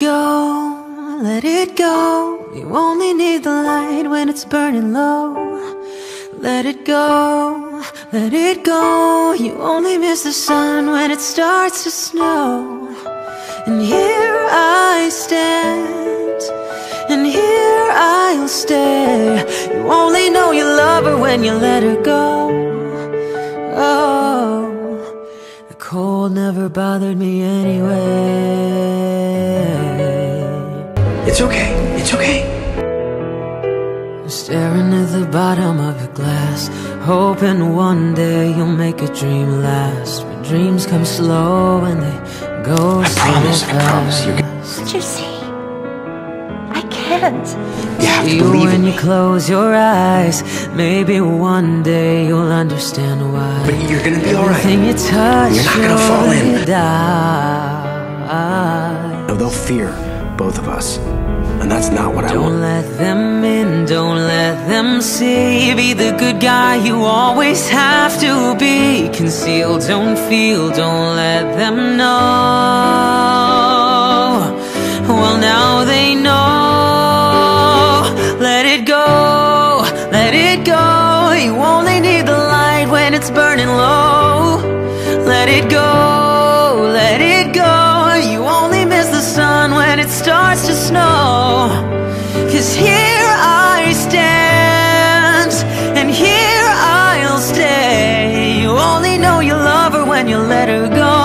Go, let it go. You only need the light when it's burning low. Let it go, let it go. You only miss the sun when it starts to snow. And here I stand, and here I'll stay. You only know you love her when you let her go. Cold never bothered me anyway. It's okay. It's okay. Staring at the bottom of a glass Hoping one day you'll make a dream last But dreams come slow and they go I so promise, I promise, you're Can't you see? I can't. You have to believe when in you close your eyes Maybe one day you'll understand why But you're gonna be alright. You touch You're not gonna fall in. die No, they'll fear both of us. And that's not what I want. Don't let them in, don't let them see Be the good guy you always have to be Conceal, don't feel, don't let them know it's burning low. Let it go, let it go. You only miss the sun when it starts to snow. Cause here I stand And here I'll stay. You only know you love her when you let her go.